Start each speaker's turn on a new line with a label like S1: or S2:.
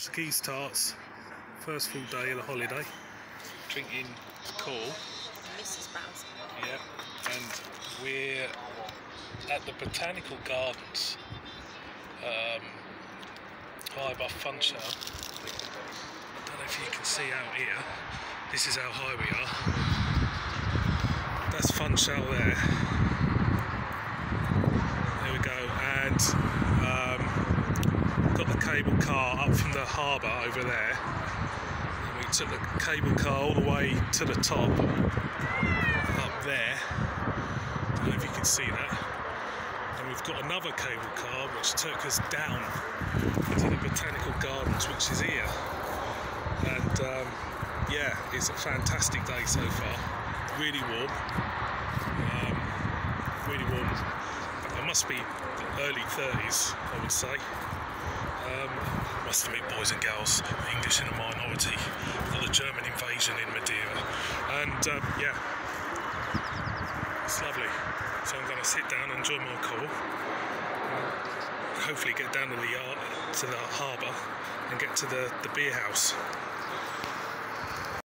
S1: Portuguese tarts. First full day of the holiday. Drinking Coral.
S2: Mrs.
S1: Yeah. And we're at the Botanical Gardens. Um, high above Funchal. I don't know if you can see out here. This is how high we are. That's Funchal. There we go. And um, got the cable car up from the harbour over there. And we took the cable car all the way to the top up there. I don't know if you can see that. And we've got another cable car which took us down to the botanical gardens, which is here. And um, yeah, it's a fantastic day so far. Really warm. Um, really warm. I must be early 30s, I would say. Um, must admit, boys and girls, English in a minority. Got the German invasion in Madeira. And um, yeah, it's lovely. So I'm going to sit down and enjoy my Coral. Hopefully, get down to the yard, to the harbour, and get to the, the beer house.